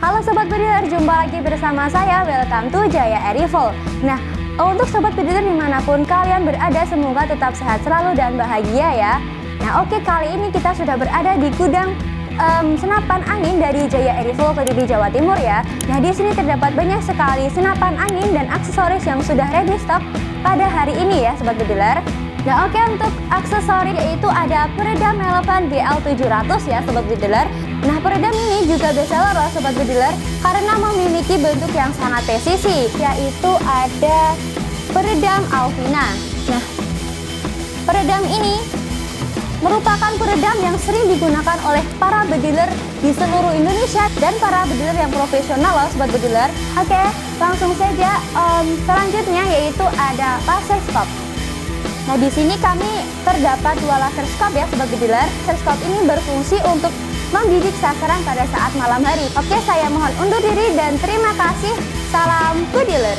Halo Sobat Bediler, jumpa lagi bersama saya, welcome to Jaya Erifol. Nah, untuk Sobat Bediler di mana pun kalian berada, semoga tetap sehat selalu dan bahagia ya. Nah oke, kali ini kita sudah berada di gudang um, senapan angin dari Jaya Erifol Kediri Jawa Timur ya. Nah di sini terdapat banyak sekali senapan angin dan aksesoris yang sudah ready stock pada hari ini ya Sobat Bediler. Nah oke untuk aksesoris yaitu ada peredam relevan GL700 ya Sobat Bediler Nah peredam ini juga bestseller loh Sobat Bediler karena memiliki bentuk yang sangat presisi yaitu ada peredam Alvina. Nah peredam ini merupakan peredam yang sering digunakan oleh para bediler di seluruh Indonesia dan para bediler yang profesional loh Sobat Bediler Oke langsung saja um, selanjutnya yaitu ada laser scope. Nah, di sini kami terdapat dua laser scope ya Sobat Bediler. Laser scope ini berfungsi untuk membidik sasaran pada saat malam hari. Oke, saya mohon undur diri dan terima kasih. Salam Bediler.